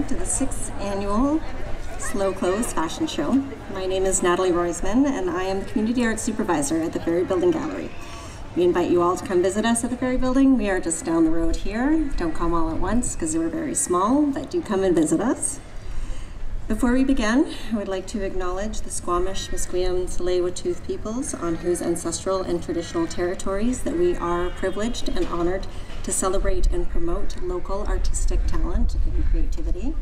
welcome to the sixth annual Slow Clothes Fashion Show. My name is Natalie Roisman and I am the Community Arts Supervisor at the Ferry Building Gallery. We invite you all to come visit us at the Ferry Building. We are just down the road here. Don't come all at once because we're very small, but do come and visit us. Before we begin, I would like to acknowledge the Squamish, Musqueam, tsleil peoples on whose ancestral and traditional territories that we are privileged and honored to celebrate and promote local artistic talent and creativity.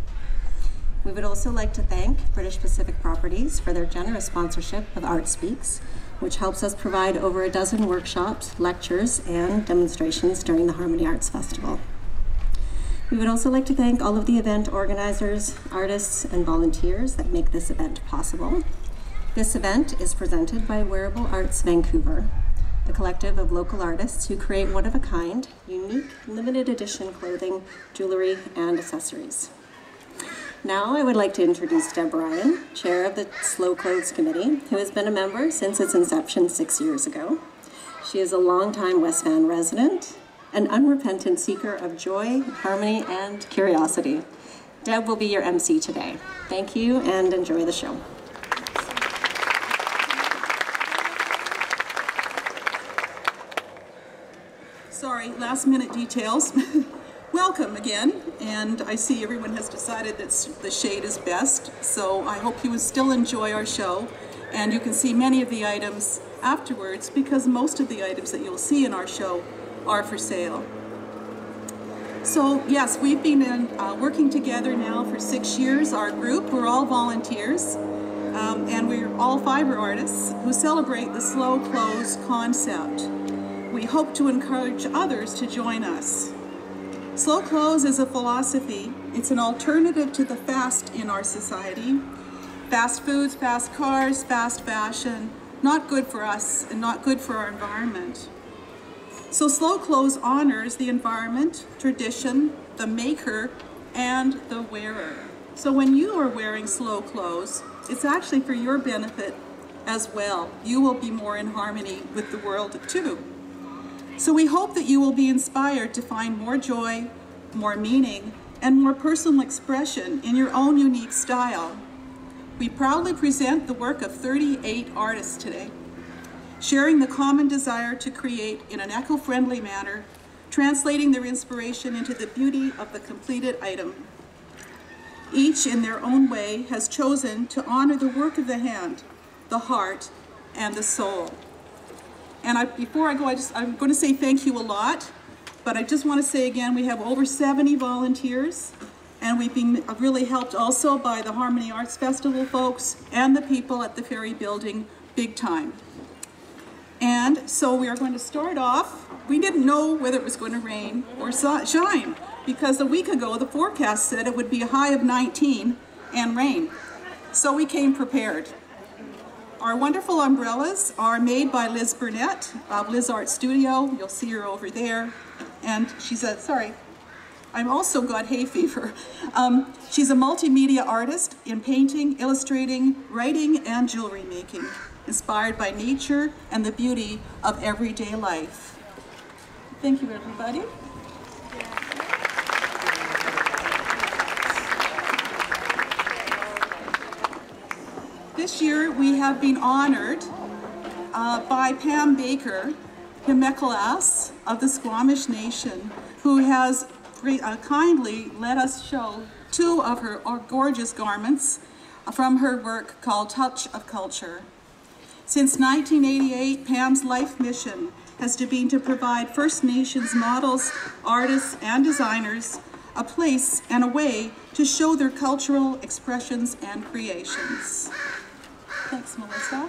We would also like to thank British Pacific Properties for their generous sponsorship of Art Speaks, which helps us provide over a dozen workshops, lectures, and demonstrations during the Harmony Arts Festival. We would also like to thank all of the event organizers, artists, and volunteers that make this event possible. This event is presented by Wearable Arts Vancouver, the collective of local artists who create one-of-a-kind, unique, limited edition clothing, jewelry, and accessories. Now I would like to introduce Deb Ryan, Chair of the Slow Clothes Committee, who has been a member since its inception six years ago. She is a longtime West Van resident an unrepentant seeker of joy, harmony, and curiosity. Deb will be your MC today. Thank you and enjoy the show. Sorry, last minute details. Welcome again, and I see everyone has decided that the shade is best, so I hope you will still enjoy our show, and you can see many of the items afterwards because most of the items that you'll see in our show are for sale. So yes, we've been in, uh, working together now for six years, our group. We're all volunteers, um, and we're all fiber artists who celebrate the slow clothes concept. We hope to encourage others to join us. Slow clothes is a philosophy. It's an alternative to the fast in our society. Fast foods, fast cars, fast fashion, not good for us and not good for our environment. So slow clothes honors the environment, tradition, the maker, and the wearer. So when you are wearing slow clothes, it's actually for your benefit as well. You will be more in harmony with the world too. So we hope that you will be inspired to find more joy, more meaning, and more personal expression in your own unique style. We proudly present the work of 38 artists today sharing the common desire to create in an eco-friendly manner, translating their inspiration into the beauty of the completed item. Each in their own way has chosen to honor the work of the hand, the heart, and the soul. And I, before I go, I just, I'm going to say thank you a lot, but I just want to say again, we have over 70 volunteers, and we've been uh, really helped also by the Harmony Arts Festival folks and the people at the Ferry Building big time. And so we are going to start off. We didn't know whether it was going to rain or shine because a week ago the forecast said it would be a high of 19 and rain. So we came prepared. Our wonderful umbrellas are made by Liz Burnett of Liz Art Studio. You'll see her over there. And she's a, sorry, I'm also got hay fever. Um, she's a multimedia artist in painting, illustrating, writing, and jewelry making inspired by nature and the beauty of everyday life. Thank you, everybody. This year we have been honored uh, by Pam Baker, Himekalas of the Squamish Nation, who has uh, kindly let us show two of her gorgeous garments from her work called Touch of Culture. Since 1988, PAM's life mission has been to provide First Nations models, artists, and designers a place and a way to show their cultural expressions and creations. Thanks, Melissa.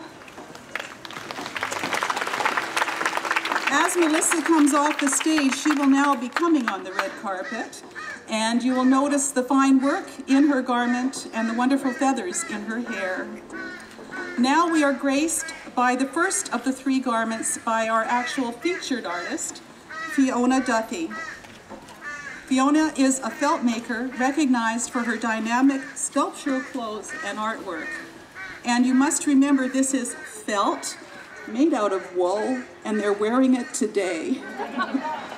As Melissa comes off the stage, she will now be coming on the red carpet, and you will notice the fine work in her garment and the wonderful feathers in her hair. Now we are graced by the first of the three garments by our actual featured artist, Fiona Duffy. Fiona is a felt maker recognized for her dynamic sculptural clothes and artwork. And you must remember this is felt, made out of wool, and they're wearing it today.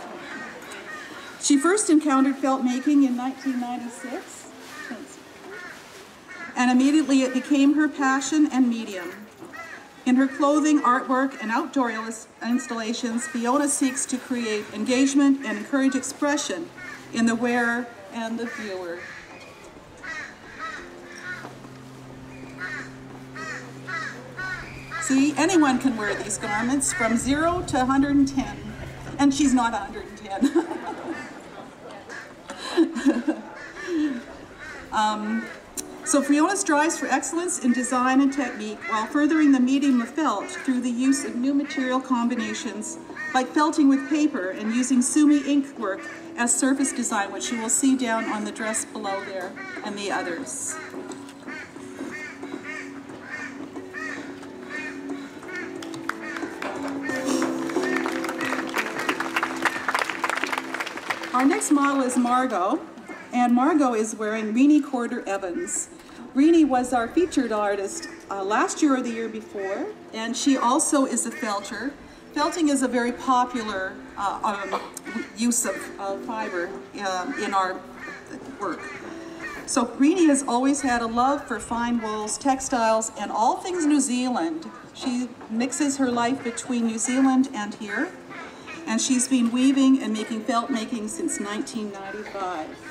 She first encountered felt making in 1996, and immediately it became her passion and medium. In her clothing, artwork, and outdoor installations, Fiona seeks to create engagement and encourage expression in the wearer and the viewer. See, anyone can wear these garments from zero to 110, and she's not 110. um, so Fiona strives for excellence in design and technique while furthering the medium of felt through the use of new material combinations like felting with paper and using sumi ink work as surface design, which you will see down on the dress below there and the others. Our next model is Margot, and Margot is wearing Renee Corder Evans. Renee was our featured artist uh, last year or the year before, and she also is a felter. Felting is a very popular uh, um, use of uh, fiber uh, in our work. So Renee has always had a love for fine wools, textiles, and all things New Zealand. She mixes her life between New Zealand and here, and she's been weaving and making felt making since 1995.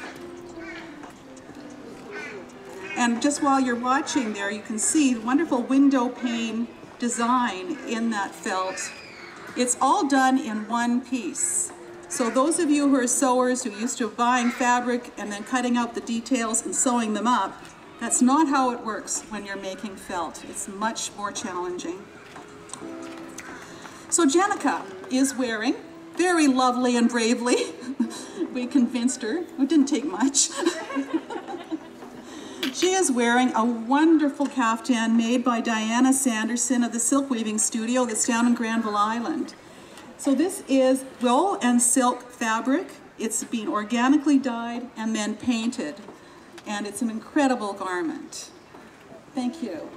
And just while you're watching there, you can see the wonderful window pane design in that felt. It's all done in one piece. So those of you who are sewers who used to buying fabric and then cutting out the details and sewing them up, that's not how it works when you're making felt. It's much more challenging. So Jenica is wearing, very lovely and bravely, we convinced her, it didn't take much. She is wearing a wonderful caftan made by Diana Sanderson of the Silk Weaving Studio that's down in Granville Island. So this is wool and silk fabric. It's been organically dyed and then painted. And it's an incredible garment. Thank you.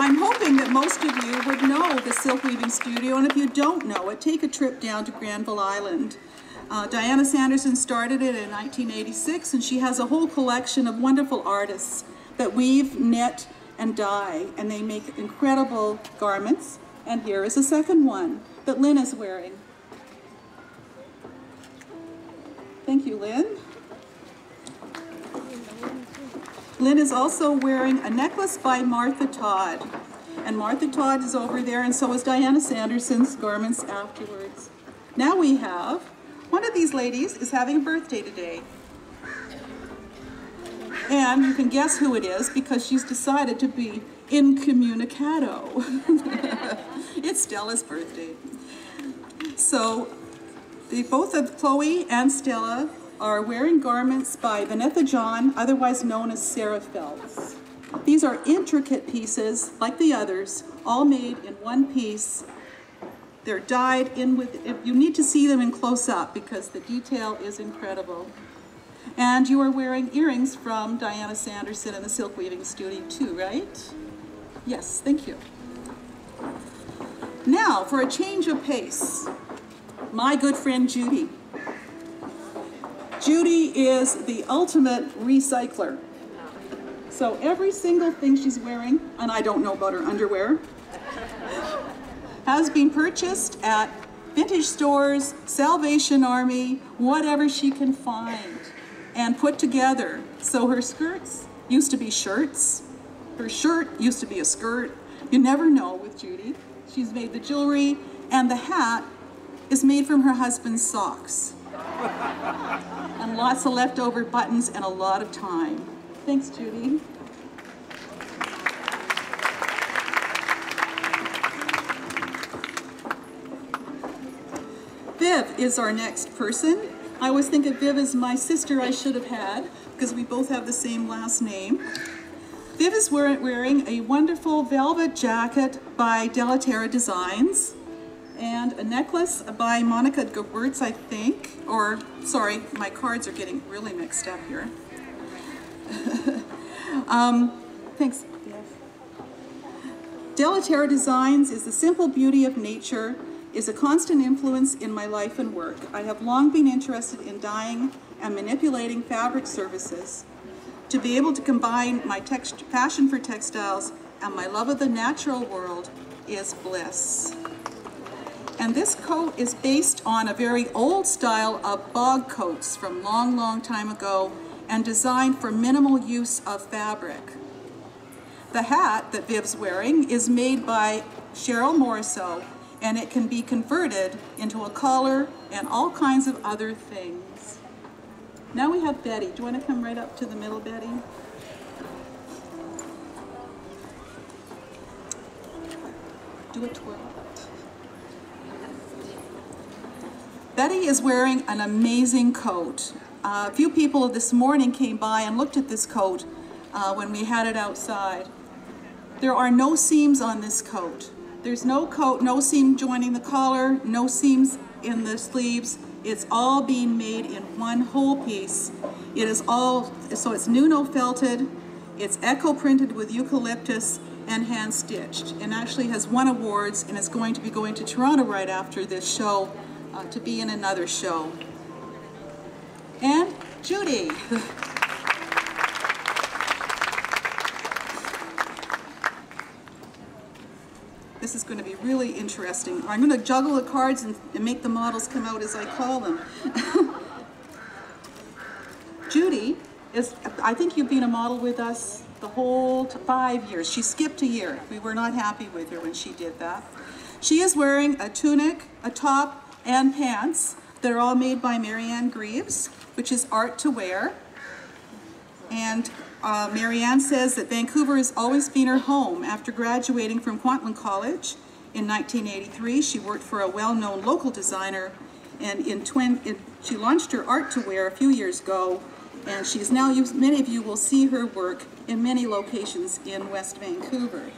I'm hoping that most of you would know the Silk Weaving Studio, and if you don't know it, take a trip down to Granville Island. Uh, Diana Sanderson started it in 1986, and she has a whole collection of wonderful artists that weave, knit, and dye, and they make incredible garments. And here is a second one that Lynn is wearing. Thank you, Lynn. Lynn is also wearing a necklace by Martha Todd. And Martha Todd is over there, and so is Diana Sanderson's garments afterwards. Now we have one of these ladies is having a birthday today. And you can guess who it is because she's decided to be incommunicado. it's Stella's birthday. So the, both of Chloe and Stella are wearing garments by Vanessa John, otherwise known as Sarah Phelps. These are intricate pieces, like the others, all made in one piece they're dyed in with, you need to see them in close up because the detail is incredible. And you are wearing earrings from Diana Sanderson in the Silk Weaving Studio too, right? Yes, thank you. Now, for a change of pace, my good friend Judy. Judy is the ultimate recycler. So every single thing she's wearing, and I don't know about her underwear, has been purchased at vintage stores, Salvation Army, whatever she can find, and put together. So her skirts used to be shirts, her shirt used to be a skirt. You never know with Judy. She's made the jewelry, and the hat is made from her husband's socks. and lots of leftover buttons and a lot of time. Thanks, Judy. Is our next person. I always think of Viv as my sister I should have had because we both have the same last name. Viv is wearing a wonderful velvet jacket by Delaterra Designs and a necklace by Monica Gewurz, I think. Or, sorry, my cards are getting really mixed up here. um, thanks. Delaterra Designs is the simple beauty of nature is a constant influence in my life and work. I have long been interested in dyeing and manipulating fabric surfaces. To be able to combine my passion for textiles and my love of the natural world is bliss. And this coat is based on a very old style of bog coats from long, long time ago and designed for minimal use of fabric. The hat that Viv's wearing is made by Cheryl Morisseau and it can be converted into a collar and all kinds of other things. Now we have Betty. Do you want to come right up to the middle, Betty? Do a twirl. Betty is wearing an amazing coat. Uh, a few people this morning came by and looked at this coat uh, when we had it outside. There are no seams on this coat. There's no coat, no seam joining the collar, no seams in the sleeves. It's all being made in one whole piece. It is all, so it's Nuno felted, it's eco printed with eucalyptus and hand stitched and actually has won awards and is going to be going to Toronto right after this show uh, to be in another show. And Judy. This is going to be really interesting. I'm going to juggle the cards and, and make the models come out as I call them. Judy is, I think you've been a model with us the whole five years. She skipped a year. We were not happy with her when she did that. She is wearing a tunic, a top, and pants that are all made by Marianne Greaves, which is art to wear. And uh, Marianne says that Vancouver has always been her home. After graduating from Kwantlen College in 1983, she worked for a well-known local designer, and in, twin, in, she launched her art to wear a few years ago, and she's now used, many of you will see her work in many locations in West Vancouver.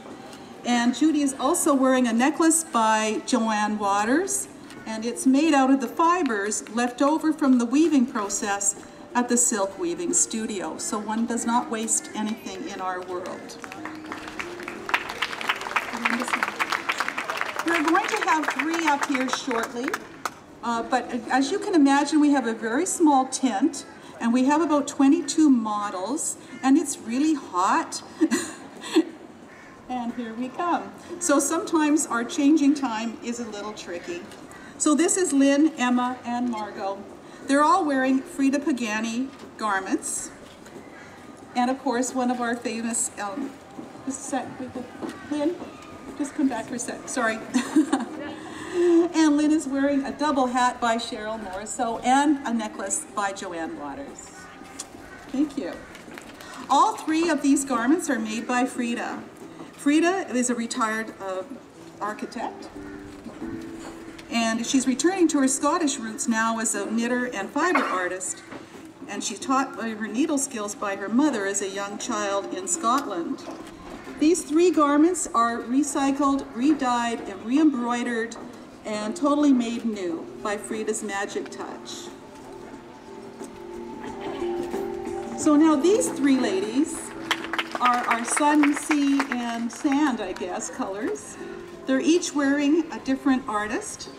And Judy is also wearing a necklace by Joanne Waters, and it's made out of the fibers left over from the weaving process at the Silk Weaving Studio, so one does not waste anything in our world. We're going to have three up here shortly, uh, but as you can imagine, we have a very small tent, and we have about 22 models, and it's really hot. and here we come. So sometimes our changing time is a little tricky. So this is Lynn, Emma, and Margot. They're all wearing Frida Pagani garments. And of course, one of our famous, um, just a sec, Lynn, just come back for a sec, sorry. and Lynn is wearing a double hat by Cheryl Morisseau and a necklace by Joanne Waters. Thank you. All three of these garments are made by Frida. Frida is a retired uh, architect and she's returning to her Scottish roots now as a knitter and fiber artist. And she taught her needle skills by her mother as a young child in Scotland. These three garments are recycled, re-dyed, and re-embroidered and totally made new by Frida's Magic Touch. So now these three ladies are our sun, sea, and sand, I guess, colors. They're each wearing a different artist.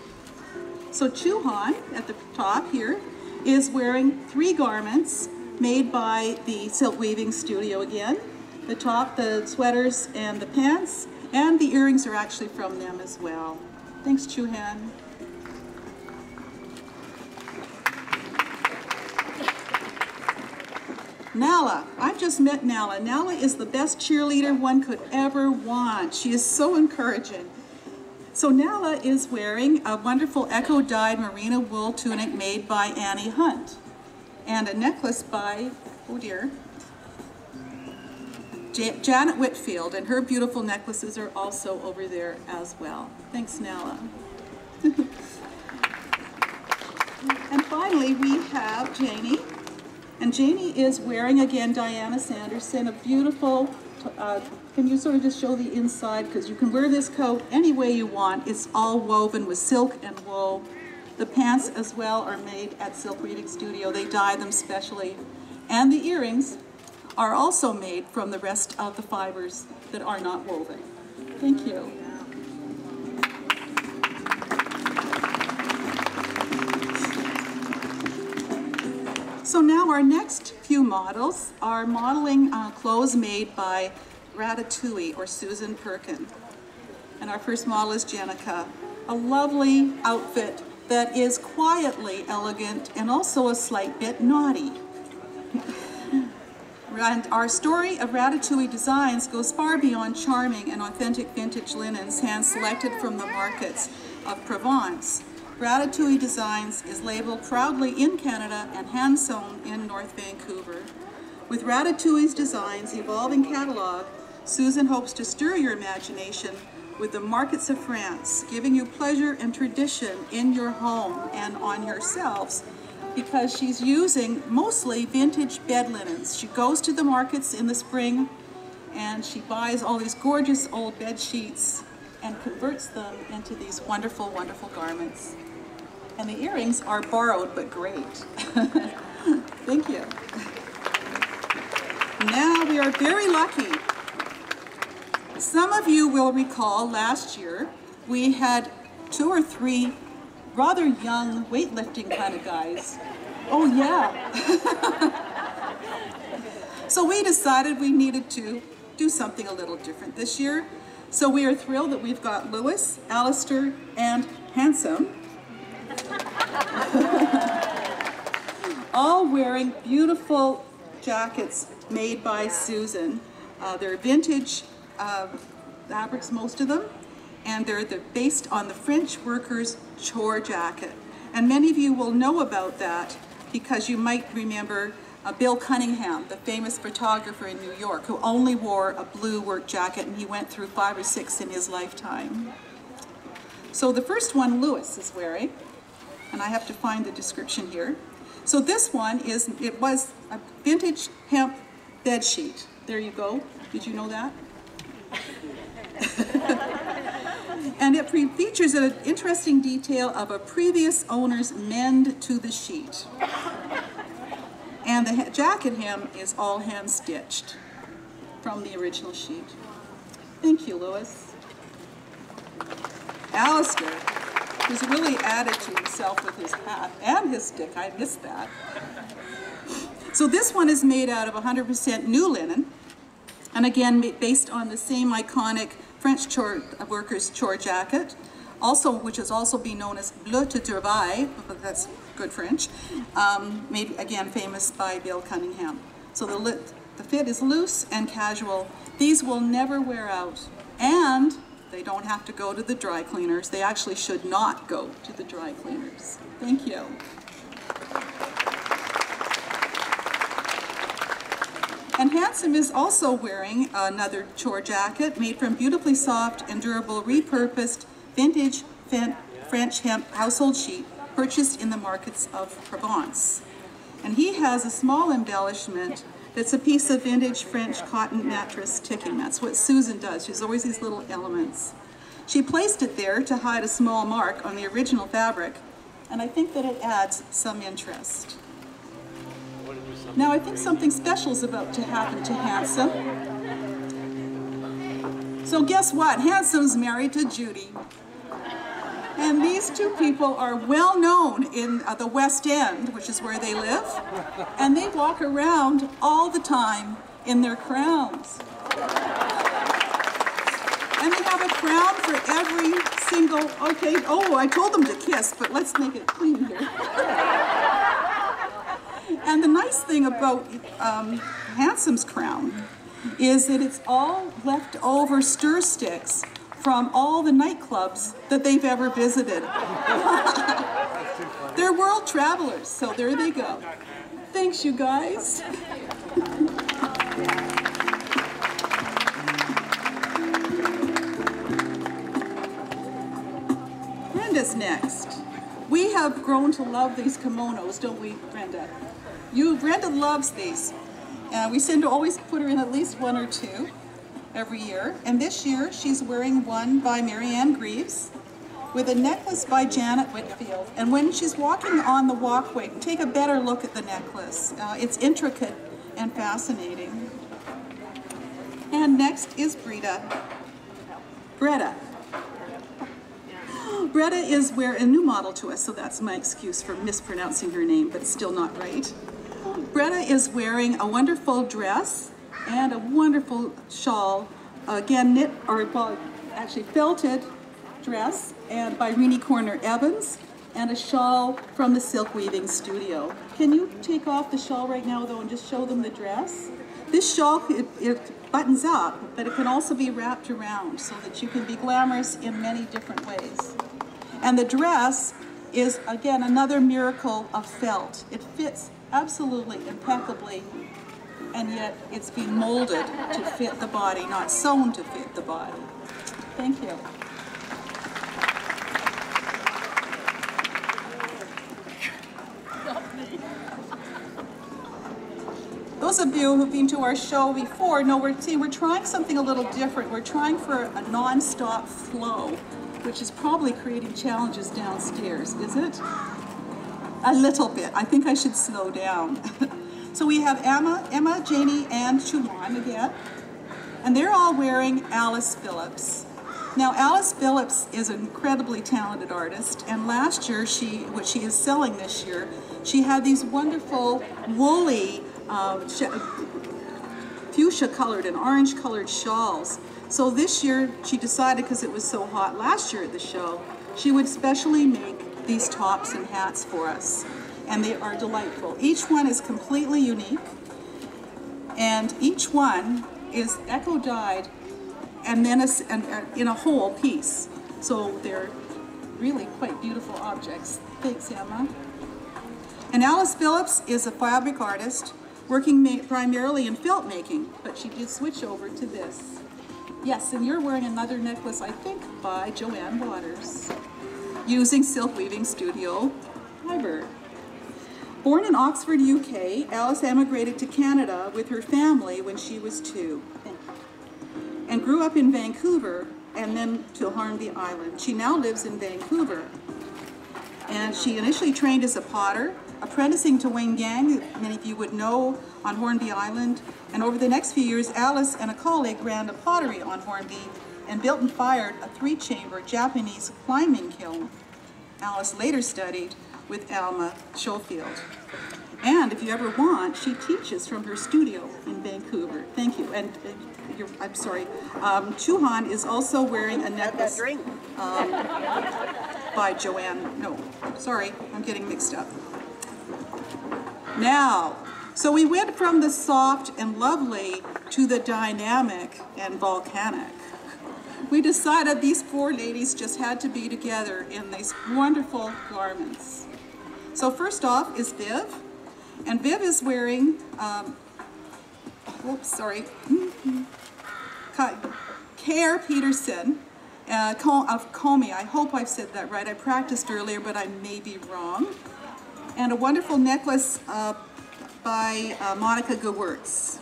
So Chuhan at the top here is wearing three garments made by the Silk Weaving Studio again. The top, the sweaters, and the pants, and the earrings are actually from them as well. Thanks, Chuhan. Nala, I've just met Nala. Nala is the best cheerleader one could ever want. She is so encouraging. So Nala is wearing a wonderful eco-dyed merino wool tunic made by Annie Hunt and a necklace by, oh dear, Janet Whitfield, and her beautiful necklaces are also over there as well. Thanks, Nala. and finally, we have Janie. And Janie is wearing, again, Diana Sanderson, a beautiful uh, can you sort of just show the inside? Because you can wear this coat any way you want. It's all woven with silk and wool. The pants as well are made at Silk Weaving Studio. They dye them specially. And the earrings are also made from the rest of the fibers that are not woven. Thank you. So now our next few models are modeling uh, clothes made by Ratatouille or Susan Perkin. And our first model is Jenica, a lovely outfit that is quietly elegant and also a slight bit naughty. And our story of Ratatouille designs goes far beyond charming and authentic vintage linens hand-selected from the markets of Provence. Ratatouille Designs is labeled proudly in Canada and hand-sewn in North Vancouver. With Ratatouille's designs evolving catalog, Susan hopes to stir your imagination with the markets of France, giving you pleasure and tradition in your home and on yourselves because she's using mostly vintage bed linens. She goes to the markets in the spring and she buys all these gorgeous old bed sheets and converts them into these wonderful, wonderful garments. And the earrings are borrowed but great. Thank you. Now we are very lucky. Some of you will recall last year we had two or three rather young weightlifting kind of guys. Oh yeah. so we decided we needed to do something a little different this year. So we are thrilled that we've got Lewis, Alistair, and Handsome all wearing beautiful jackets made by Susan. Uh, they're vintage uh, fabrics, most of them, and they're the, based on the French workers' chore jacket. And many of you will know about that because you might remember uh, Bill Cunningham, the famous photographer in New York, who only wore a blue work jacket and he went through five or six in his lifetime. So the first one Lewis is wearing, and I have to find the description here. So this one is, it was a vintage hemp bed sheet. There you go. Did you know that? and it features an interesting detail of a previous owner's mend to the sheet. And the jacket hem is all hand stitched from the original sheet. Thank you, Lewis. Alistair, who's really added to himself with his hat and his stick, I missed that. So this one is made out of 100% new linen, and again, based on the same iconic French chore, workers' chore jacket, also, which has also been known as bleu de travail, that's good French, um, made again famous by Bill Cunningham. So the, the fit is loose and casual. These will never wear out, and they don't have to go to the dry cleaners. They actually should not go to the dry cleaners. Thank you. And Handsome is also wearing another chore jacket made from beautifully soft and durable repurposed vintage French hemp household sheet purchased in the markets of Provence. And he has a small embellishment that's a piece of vintage French cotton mattress ticking. That's what Susan does. She's always these little elements. She placed it there to hide a small mark on the original fabric, and I think that it adds some interest. Now I think something special is about to happen to Handsome. So guess what? Handsome's married to Judy. And these two people are well known in uh, the West End, which is where they live. And they walk around all the time in their crowns. And they have a crown for every single, okay, oh, I told them to kiss, but let's make it clean here. And the nice thing about um, Handsome's crown is that it's all leftover stir sticks from all the nightclubs that they've ever visited. They're world travelers, so there they go. Thanks, you guys. Brenda's next. We have grown to love these kimonos, don't we, Brenda? You, Brenda loves these. Uh, we seem to always put her in at least one or two every year. And this year, she's wearing one by Marianne Greaves with a necklace by Janet Whitfield. And when she's walking on the walkway, take a better look at the necklace. Uh, it's intricate and fascinating. And next is Brita. Bretta. Bretta is where a new model to us, so that's my excuse for mispronouncing her name, but still not right. Bretta is wearing a wonderful dress and a wonderful shawl, again knit or well, actually felted dress, and by Renee Corder Evans, and a shawl from the Silk Weaving Studio. Can you take off the shawl right now though and just show them the dress? This shawl, it, it buttons up, but it can also be wrapped around so that you can be glamorous in many different ways. And the dress is, again, another miracle of felt. It fits absolutely impeccably, and yet it's being molded to fit the body, not sewn to fit the body. Thank you. Those of you who've been to our show before know we're, we're trying something a little different. We're trying for a non-stop flow, which is probably creating challenges downstairs, is it? A little bit. I think I should slow down. so we have Emma, Emma, Janie, and Chuhan again. And they're all wearing Alice Phillips. Now, Alice Phillips is an incredibly talented artist, and last year, she, what she is selling this year, she had these wonderful woolly um, fuchsia colored and orange colored shawls. So this year she decided, because it was so hot last year at the show, she would specially make these tops and hats for us. And they are delightful. Each one is completely unique. And each one is eco dyed and then a, and, uh, in a whole piece. So they're really quite beautiful objects. Thanks, Emma. And Alice Phillips is a fabric artist working primarily in felt making, but she did switch over to this. Yes, and you're wearing another necklace, I think, by Joanne Waters, using Silk Weaving Studio fiber. Born in Oxford, UK, Alice emigrated to Canada with her family when she was two and grew up in Vancouver and then to Hornby Island. She now lives in Vancouver. And she initially trained as a potter apprenticing to Wayne Ngan, many of you would know, on Hornby Island. And over the next few years, Alice and a colleague ran a pottery on Hornby and built and fired a three-chamber Japanese climbing kiln. Alice later studied with Alma Schofield. And if you ever want, she teaches from her studio in Vancouver. Thank you. And uh, I'm sorry. Um, Chuhan is also wearing a necklace um, by Joanne. No, sorry, I'm getting mixed up. Now, so we went from the soft and lovely to the dynamic and volcanic. We decided these four ladies just had to be together in these wonderful garments. So first off is Viv, and Viv is wearing, um, oops, sorry, Care Peterson uh, of Comey. I hope I've said that right. I practiced earlier, but I may be wrong and a wonderful necklace uh, by uh, Monica Gewurz.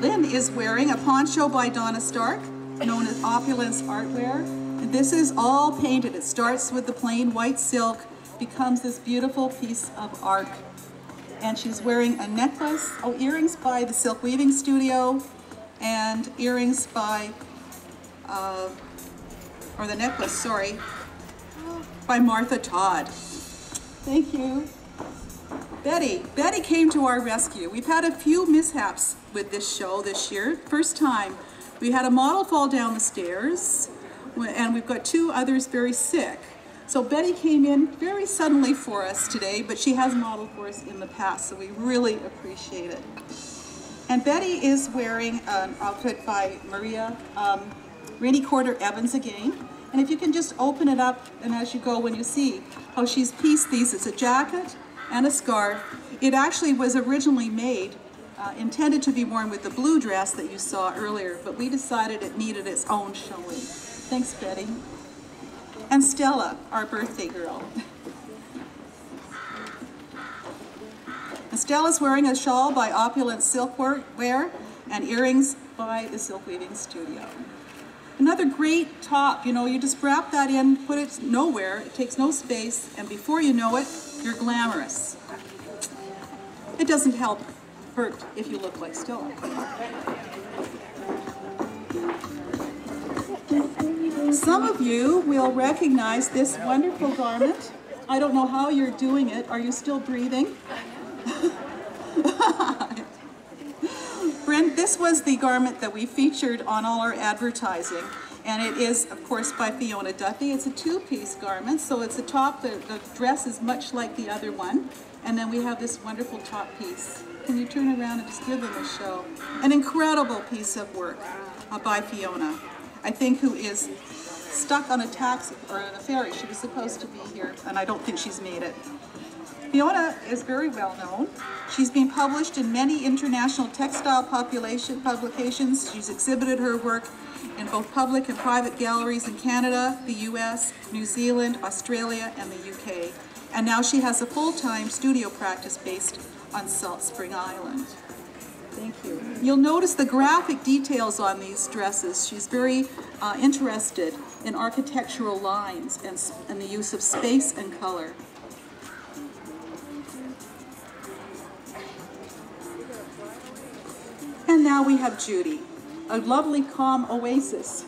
Lynn is wearing a poncho by Donna Stark, known as Opulence Artwear. And this is all painted. It starts with the plain white silk, becomes this beautiful piece of art. And she's wearing a necklace, oh, earrings by the Silk Weaving Studio, and earrings by, uh, or the necklace, sorry, by Martha Todd. Thank you. Betty. Betty came to our rescue. We've had a few mishaps with this show this year. First time, we had a model fall down the stairs, and we've got two others very sick. So Betty came in very suddenly for us today, but she has modeled for us in the past, so we really appreciate it. And Betty is wearing an outfit by Maria um, Rainey Corder Evans again. And if you can just open it up, and as you go, when you see how she's pieced these, it's a jacket and a scarf. It actually was originally made, uh, intended to be worn with the blue dress that you saw earlier, but we decided it needed its own showing. Thanks, Betty. And Stella, our birthday girl. Stella's wearing a shawl by Opulent Silkwear and earrings by the Silk Weaving Studio. Another great top, you know, you just wrap that in, put it nowhere, it takes no space, and before you know it, you're glamorous. It doesn't help hurt if you look like Stella. Some of you will recognize this wonderful garment. I don't know how you're doing it. Are you still breathing? Brent, this was the garment that we featured on all our advertising. And it is, of course, by Fiona Duffy. It's a two-piece garment, so it's a top. The, the dress is much like the other one. And then we have this wonderful top piece. Can you turn around and just give them a show? An incredible piece of work uh, by Fiona, I think who is stuck on a taxi or on a ferry. She was supposed to be here, and I don't think she's made it. Fiona is very well known. She's been published in many international textile population publications. She's exhibited her work in both public and private galleries in Canada, the US, New Zealand, Australia, and the UK. And now she has a full-time studio practice based on Salt Spring Island. Thank you. You'll notice the graphic details on these dresses. She's very uh, interested in architectural lines and, and the use of space and color. And now we have Judy, a lovely calm oasis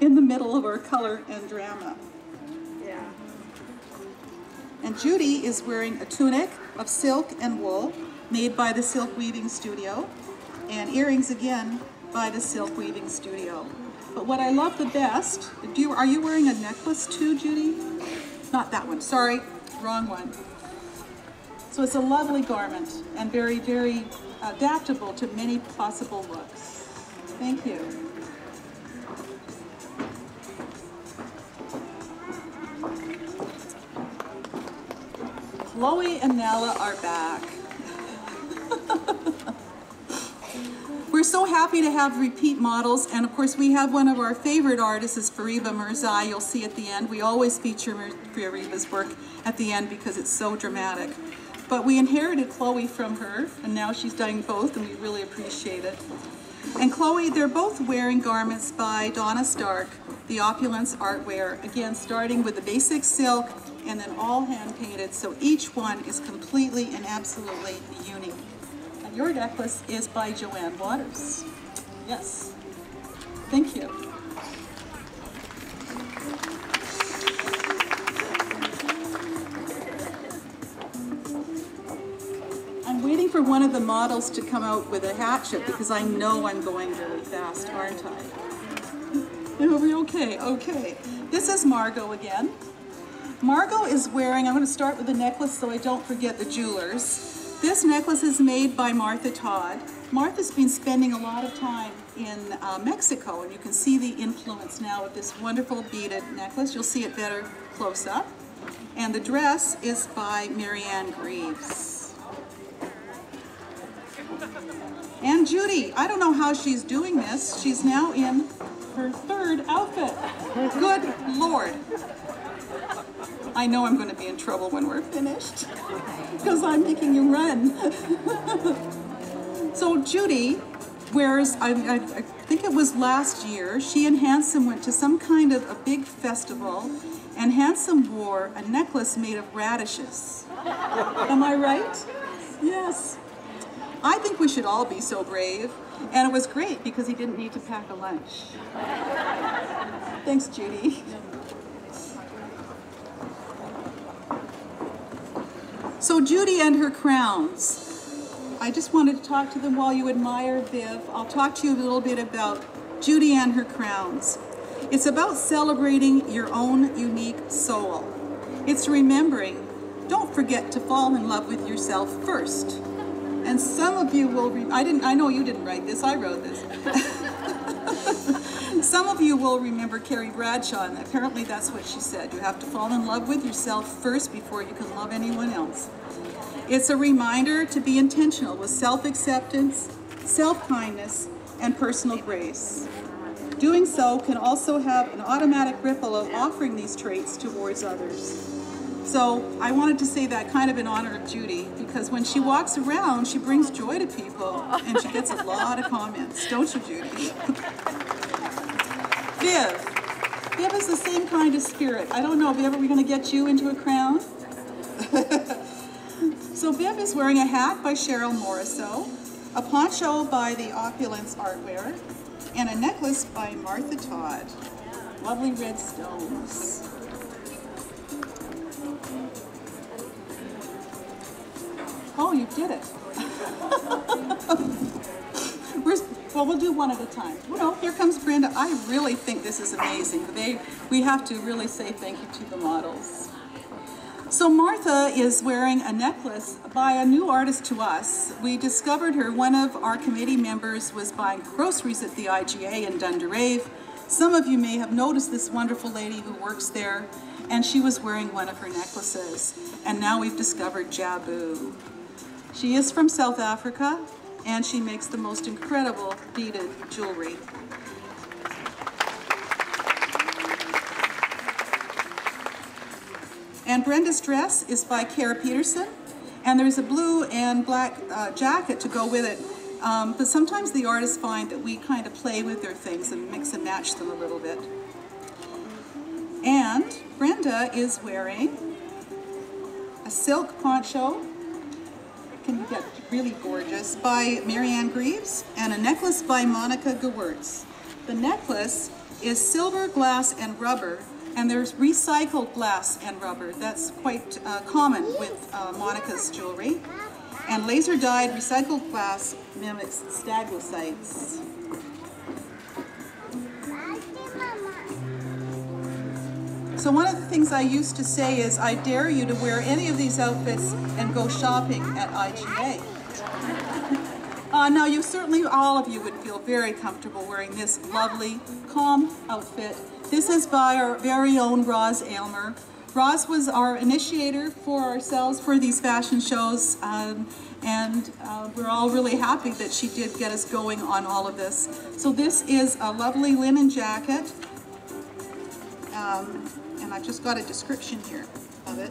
in the middle of our color and drama. And Judy is wearing a tunic of silk and wool made by the Silk Weaving Studio, and earrings again by the Silk Weaving Studio. But what I love the best, do you, are you wearing a necklace too, Judy? Not that one, sorry, wrong one. So it's a lovely garment and very, very adaptable to many possible looks. Thank you. Chloe and Nala are back. We're so happy to have repeat models, and of course we have one of our favorite artists is Fariba Mirzai. You'll see at the end. We always feature Fariba's work at the end because it's so dramatic. But we inherited Chloe from her, and now she's done both, and we really appreciate it. And Chloe, they're both wearing garments by Donna Stark, the Opulence Artwear. Again, starting with the basic silk and then all hand painted, so each one is completely and absolutely unique. And your necklace is by Joanne Waters. Yes. Thank you. I'm waiting for one of the models to come out with a hatchet because I know I'm going really fast, aren't I? It'll be okay, okay. This is Margot again. Margot is wearing, I'm going to start with the necklace so I don't forget the jewelers. This necklace is made by Martha Todd. Martha's been spending a lot of time in uh, Mexico and you can see the influence now of this wonderful beaded necklace. You'll see it better close up. And the dress is by Marianne Greaves. And Judy, I don't know how she's doing this. She's now in her third outfit. Good Lord. I know I'm going to be in trouble when we're finished because I'm making you run. so Judy wears, I, I, I, think it was last year, she and Handsome went to some kind of a big festival and Handsome wore a necklace made of radishes. Am I right? Yes. I think we should all be so brave. And it was great because he didn't need to pack a lunch. Thanks, Judy. So Judy and her crowns. I just wanted to talk to them while you admire Viv. I'll talk to you a little bit about Judy and her crowns. It's about celebrating your own unique soul. It's remembering, don't forget to fall in love with yourself first. And some of you will, I didn't, I know you didn't write this, I wrote this. some of you will remember Carrie Bradshaw, and apparently that's what she said. You have to fall in love with yourself first before you can love anyone else. It's a reminder to be intentional with self-acceptance, self-kindness, and personal grace. Doing so can also have an automatic ripple of offering these traits towards others. So I wanted to say that kind of in honor of Judy because when she walks around, she brings joy to people and she gets a lot of comments. Don't you, Judy? Viv. Viv is the same kind of spirit. I don't know, Viv, are we going to get you into a crown? so Viv is wearing a hat by Cheryl Morisseau, a poncho by the Opulence Artwear, and a necklace by Martha Todd. Lovely red stones. Oh, you did it. Well, we'll do one at a time. Well, here comes Brenda. I really think this is amazing. They, we have to really say thank you to the models. So Martha is wearing a necklace by a new artist to us. We discovered her, one of our committee members was buying groceries at the IGA in Dundarave. Some of you may have noticed this wonderful lady who works there, and she was wearing one of her necklaces. And now we've discovered Jabu. She is from South Africa, and she makes the most incredible beaded jewelry. And Brenda's dress is by Kara Peterson, and there's a blue and black uh, jacket to go with it. Um, but sometimes the artists find that we kind of play with their things and mix and match them a little bit. And Brenda is wearing a silk poncho, really gorgeous, by Marianne Greaves, and a necklace by Monica Gewurz. The necklace is silver, glass, and rubber, and there's recycled glass and rubber. That's quite uh, common with uh, Monica's jewelry. And laser dyed recycled glass mimics stalactites. So one of the things I used to say is, I dare you to wear any of these outfits and go shopping at IGA. Uh, now, you certainly, all of you would feel very comfortable wearing this lovely, calm outfit this is by our very own Roz Aylmer. Roz was our initiator for ourselves for these fashion shows, um, and uh, we're all really happy that she did get us going on all of this. So this is a lovely linen jacket, um, and I've just got a description here of it.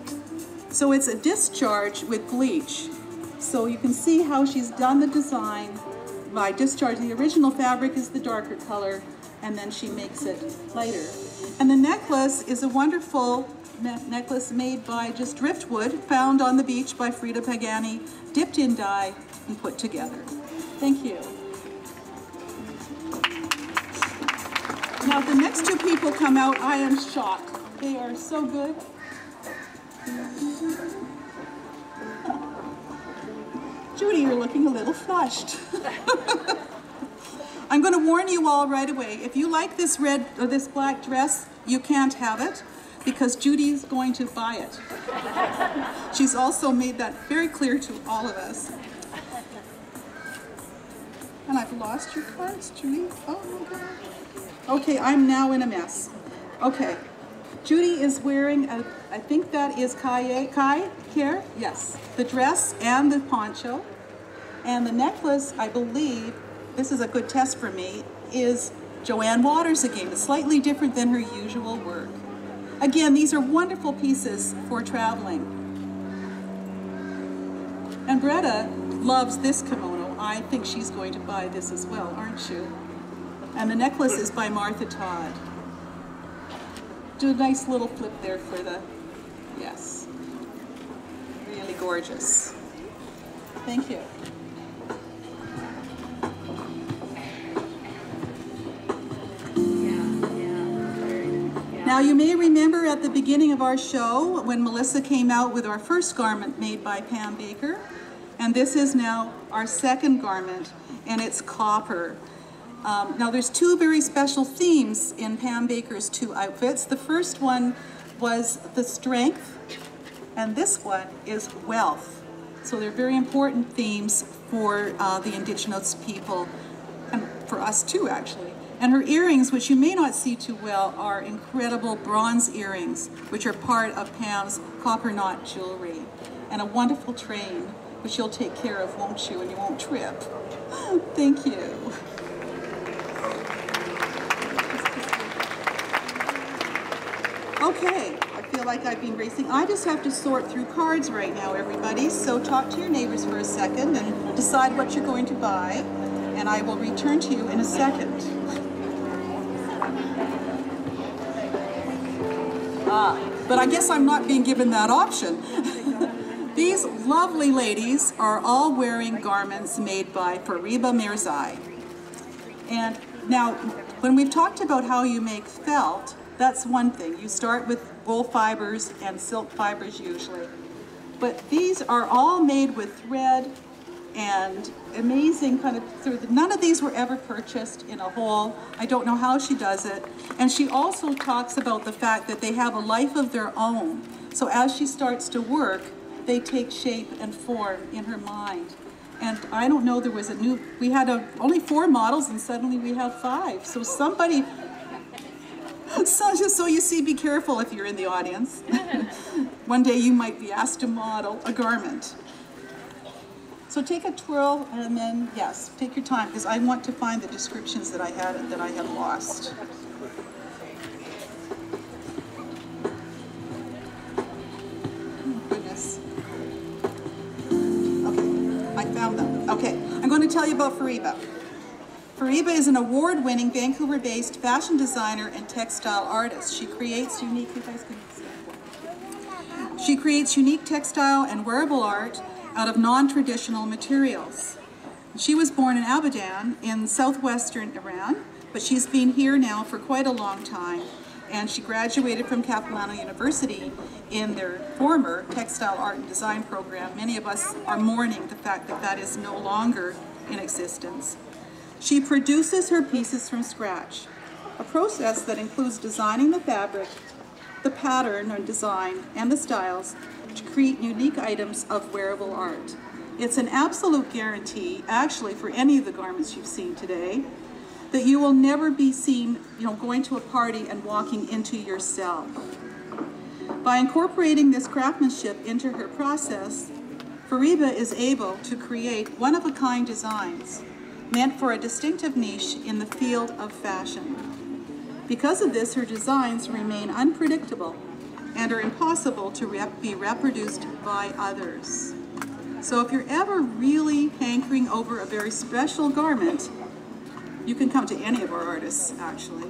So it's a discharge with bleach. So you can see how she's done the design by discharging. The original fabric is the darker color, and then she makes it lighter. And the necklace is a wonderful ne necklace made by just driftwood found on the beach by Frida Pagani, dipped in dye and put together. Thank you. Now the next two people come out, I am shocked. They are so good. Judy, you're looking a little flushed. I'm going to warn you all right away. If you like this red or this black dress, you can't have it because Judy's going to buy it. She's also made that very clear to all of us. And I've lost your cards, Judy. Oh my God. Okay, I'm now in a mess. Okay. Judy is wearing, a, I think that is Kai, Kai here? Yes. The dress and the poncho. And the necklace, I believe, this is a good test for me, is Joanne Waters again, slightly different than her usual work. Again, these are wonderful pieces for traveling. And Greta loves this kimono. I think she's going to buy this as well, aren't you? And the necklace is by Martha Todd. Do a nice little flip there for the, yes. Really gorgeous. Thank you. Now you may remember at the beginning of our show when Melissa came out with our first garment made by Pam Baker. And this is now our second garment, and it's copper. Um, now there's two very special themes in Pam Baker's two outfits. The first one was the strength, and this one is wealth. So they're very important themes for uh, the indigenous people, and for us too, actually. And her earrings, which you may not see too well, are incredible bronze earrings, which are part of Pam's copper knot jewelry. And a wonderful train, which you'll take care of, won't you? And you won't trip. Thank you. Okay, I feel like I've been racing. I just have to sort through cards right now, everybody. So talk to your neighbors for a second and decide what you're going to buy. And I will return to you in a second. Ah, but I guess I'm not being given that option. These lovely ladies are all wearing garments made by Fariba Mirzai. And now, when we've talked about how you make felt, that's one thing. You start with wool fibers and silk fibers usually. But these are all made with thread and amazing kind of none of these were ever purchased in a whole. I don't know how she does it. And she also talks about the fact that they have a life of their own. So as she starts to work, they take shape and form in her mind. And I don't know, there was a new, we had a, only four models and suddenly we have five. So somebody, so just so you see, be careful if you're in the audience. One day you might be asked to model a garment. So take a twirl and then, yes, take your time because I want to find the descriptions that I had that I had lost. Oh, goodness. Okay, I found them. Okay, I'm going to tell you about Fariba. Fariba is an award-winning Vancouver-based fashion designer and textile artist. She creates unique, She creates unique textile and wearable art out of non-traditional materials. She was born in Abadan in southwestern Iran, but she's been here now for quite a long time. And she graduated from Capilano University in their former textile art and design program. Many of us are mourning the fact that that is no longer in existence. She produces her pieces from scratch, a process that includes designing the fabric, the pattern or design, and the styles to create unique items of wearable art. It's an absolute guarantee, actually, for any of the garments you've seen today, that you will never be seen, you know, going to a party and walking into yourself. By incorporating this craftsmanship into her process, Fariba is able to create one-of-a-kind designs meant for a distinctive niche in the field of fashion. Because of this, her designs remain unpredictable and are impossible to rep be reproduced by others. So if you're ever really hankering over a very special garment, you can come to any of our artists, actually.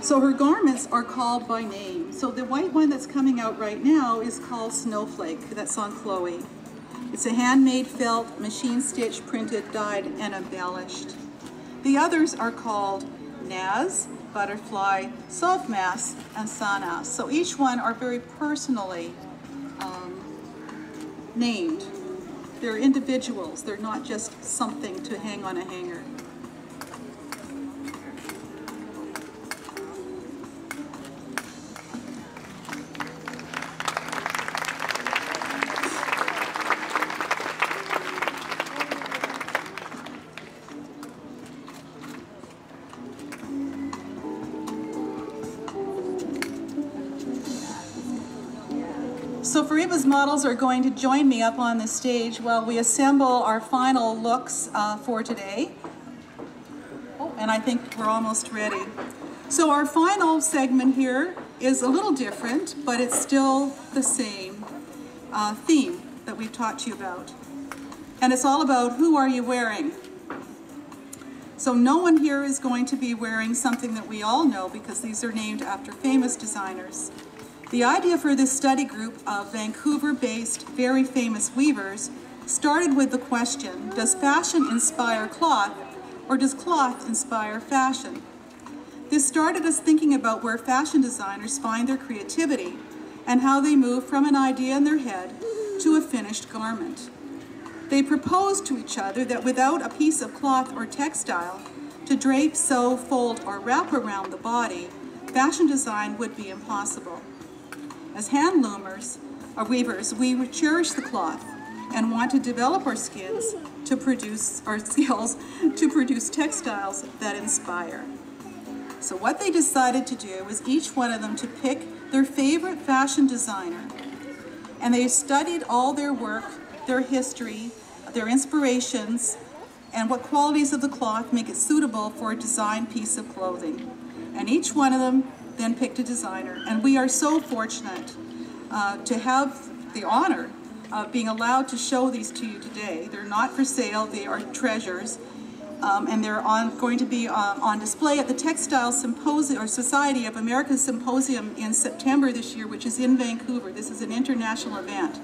So her garments are called by name. So the white one that's coming out right now is called Snowflake. That's on Chloe. It's a handmade felt, machine stitched, printed, dyed, and embellished. The others are called Naz, Butterfly, Softmass, and Sanas. So each one are very personally um, named. They're individuals. They're not just something to hang on a hanger. Models are going to join me up on the stage while we assemble our final looks uh, for today. Oh, and I think we're almost ready. So our final segment here is a little different, but it's still the same uh, theme that we've to you about. And it's all about who are you wearing? So no one here is going to be wearing something that we all know because these are named after famous designers. The idea for this study group of Vancouver-based, very famous weavers started with the question, does fashion inspire cloth, or does cloth inspire fashion? This started us thinking about where fashion designers find their creativity and how they move from an idea in their head to a finished garment. They proposed to each other that without a piece of cloth or textile to drape, sew, fold, or wrap around the body, fashion design would be impossible. As hand loomers, or weavers, we cherish the cloth and want to develop our skins to produce our skills to produce textiles that inspire. So what they decided to do was each one of them to pick their favorite fashion designer. And they studied all their work, their history, their inspirations, and what qualities of the cloth make it suitable for a design piece of clothing. And each one of them then picked a designer. And we are so fortunate uh, to have the honor of being allowed to show these to you today. They're not for sale, they are treasures. Um, and they're on, going to be uh, on display at the Textile Symposium or Society of America Symposium in September this year, which is in Vancouver. This is an international event.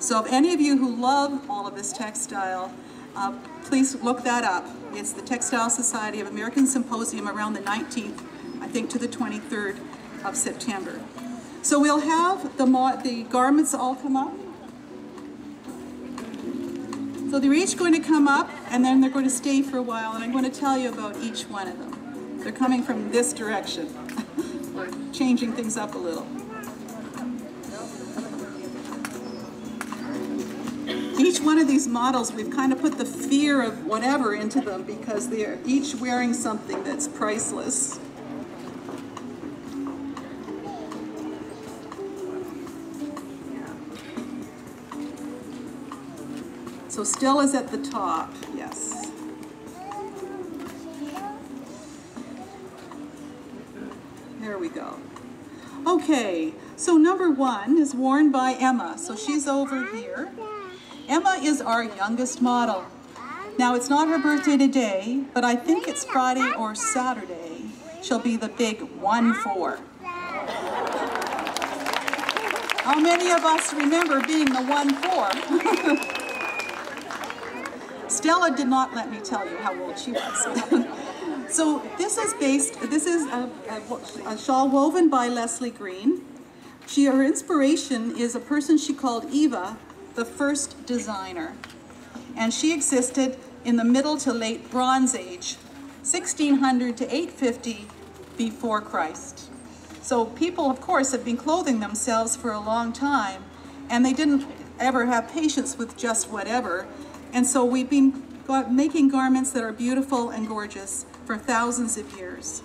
So if any of you who love all of this textile, uh, please look that up. It's the Textile Society of American Symposium around the 19th I think to the 23rd of September. So we'll have the, the garments all come up. So they're each going to come up and then they're going to stay for a while and I'm going to tell you about each one of them. They're coming from this direction. Changing things up a little. Each one of these models, we've kind of put the fear of whatever into them because they're each wearing something that's priceless. Stella's at the top, yes. There we go. Okay, so number one is worn by Emma. So she's over here. Emma is our youngest model. Now it's not her birthday today, but I think it's Friday or Saturday. She'll be the big 1-4. How many of us remember being the 1-4? Stella did not let me tell you how old she was. so this is based, this is a, a, a, shawl woven by Leslie Green. She, her inspiration is a person she called Eva, the first designer. And she existed in the middle to late Bronze Age, 1600 to 850 before Christ. So people, of course, have been clothing themselves for a long time, and they didn't ever have patience with just whatever. And so we've been making garments that are beautiful and gorgeous for thousands of years.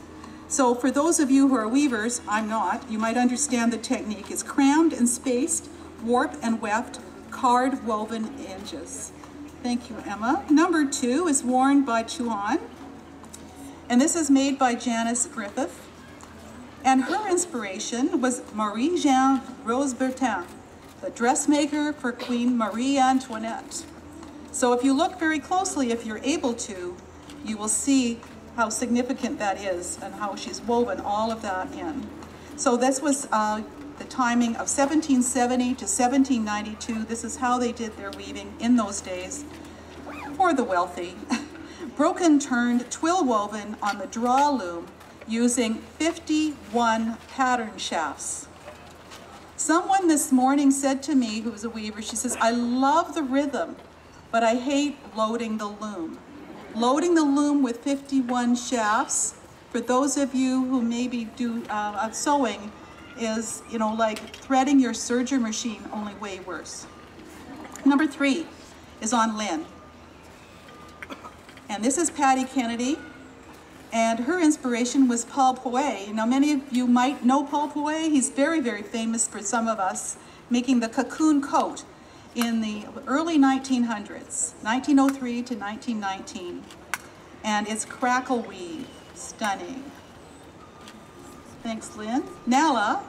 So for those of you who are weavers, I'm not, you might understand the technique. It's crammed and spaced, warp and weft, card woven inches. Thank you, Emma. Number two is worn by Chuhan. And this is made by Janice Griffith. And her inspiration was Marie-Jeanne Rose Bertin, the dressmaker for Queen Marie Antoinette. So if you look very closely, if you're able to, you will see how significant that is and how she's woven all of that in. So this was uh, the timing of 1770 to 1792. This is how they did their weaving in those days for the wealthy. Broken turned twill woven on the draw loom using 51 pattern shafts. Someone this morning said to me, who was a weaver, she says, I love the rhythm but I hate loading the loom. Loading the loom with 51 shafts, for those of you who maybe do uh, sewing, is, you know, like threading your serger machine, only way worse. Number three is on Lynn. And this is Patty Kennedy. And her inspiration was Paul Poiret. Now, many of you might know Paul Poiret. He's very, very famous for some of us, making the cocoon coat in the early 1900s, 1903 to 1919, and it's crackle weave, stunning. Thanks, Lynn. Nala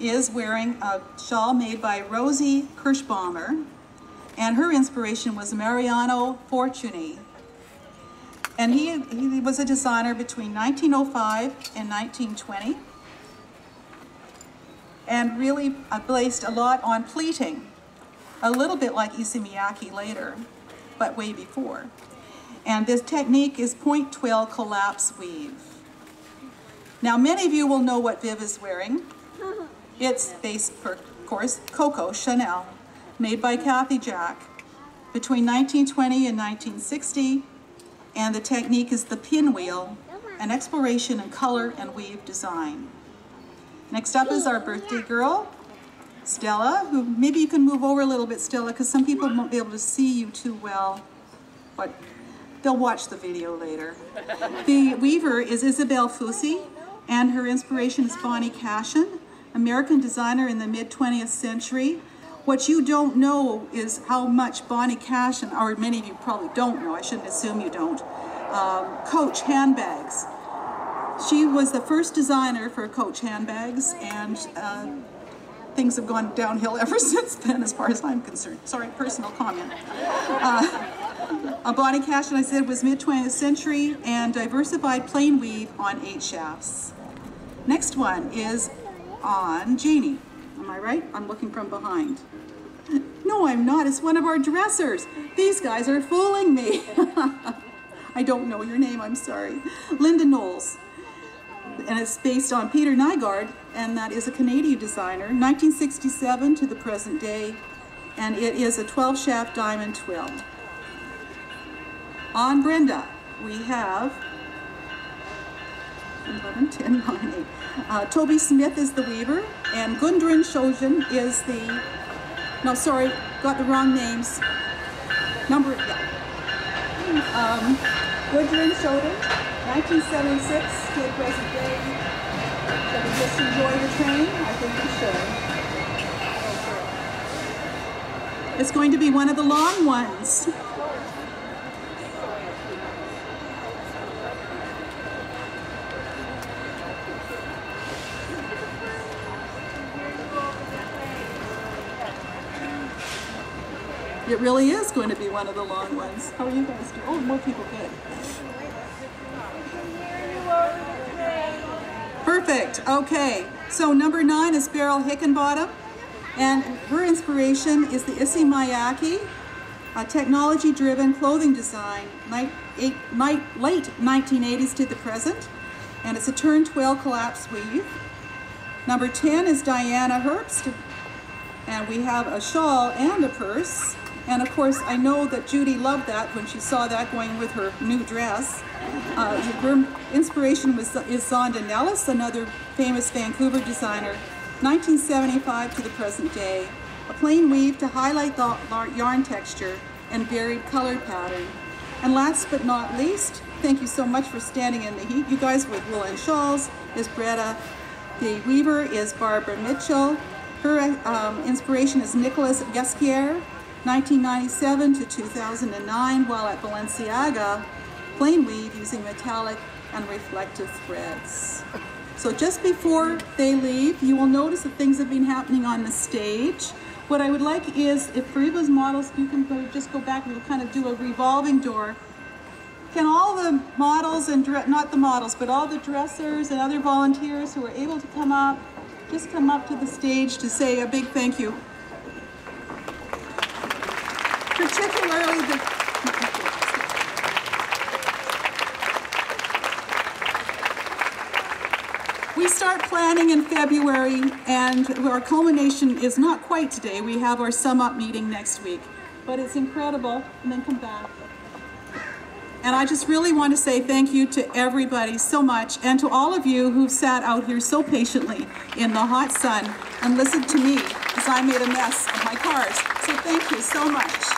is wearing a shawl made by Rosie Kirschbaumer, and her inspiration was Mariano Fortuny. And he, he was a designer between 1905 and 1920, and really placed a lot on pleating a little bit like Issey Miyake later, but way before. And this technique is point twill collapse weave. Now many of you will know what Viv is wearing. It's based, for, of course, Coco Chanel, made by Kathy Jack between 1920 and 1960. And the technique is the pinwheel, an exploration in color and weave design. Next up is our birthday girl, Stella, who maybe you can move over a little bit, Stella, because some people won't be able to see you too well, but they'll watch the video later. the weaver is Isabel Fusi, and her inspiration is Bonnie Cashin, American designer in the mid-20th century. What you don't know is how much Bonnie Cashin, or many of you probably don't know, I shouldn't assume you don't, um, Coach handbags. She was the first designer for Coach handbags, and uh, things have gone downhill ever since then, as far as I'm concerned. Sorry, personal comment. Uh, Bonnie and I said, was mid-20th century and diversified plain weave on eight shafts. Next one is on Janie. Am I right? I'm looking from behind. No, I'm not. It's one of our dressers. These guys are fooling me. I don't know your name, I'm sorry. Linda Knowles and it's based on Peter Nygard, and that is a Canadian designer, 1967 to the present day. and it is a 12 shaft diamond twill. On Brenda, we have 11, 10, 9, 8. Uh, Toby Smith is the weaver, and Gudrun Sjödén is the, no, sorry, got the wrong names. Number, yeah. Um, Gudrun Sjödén, 1976 to the present day. Shall we just enjoy the train? I think we should. It's going to be one of the long ones. It really is going to be one of the long ones. How are you guys doing? Oh, more people, good. Perfect, okay. So number nine is Beryl Hickenbottom, and her inspiration is the Issey a technology-driven clothing design, late 1980s to the present, and it's a turn twill collapse weave. Number 10 is Diana Herbst, and we have a shawl and a purse. And of course, I know that Judy loved that when she saw that going with her new dress. Uh, her inspiration was is Zonda Nellis, another famous Vancouver designer, 1975 to the present day. A plain weave to highlight the yarn texture and varied color pattern. And last but not least, thank you so much for standing in the heat. You guys with woolen shawls is Bretta. The weaver is Barbara Mitchell. Her um, inspiration is Nicolas Ghesquiere, 1997 to 2009 while at Balenciaga, plain weave using metallic and reflective threads. So just before they leave, you will notice that things have been happening on the stage. What I would like is, if for Eva's models, you can go, just go back, and we'll kind of do a revolving door. Can all the models and, not the models, but all the dressers and other volunteers who are able to come up, just come up to the stage to say a big thank you particularly the We start planning in February and our culmination is not quite today. We have our sum up meeting next week, but it's incredible and then come back. And I just really want to say thank you to everybody so much and to all of you who've sat out here so patiently in the hot sun and listened to me as I made a mess of my cars. So thank you so much.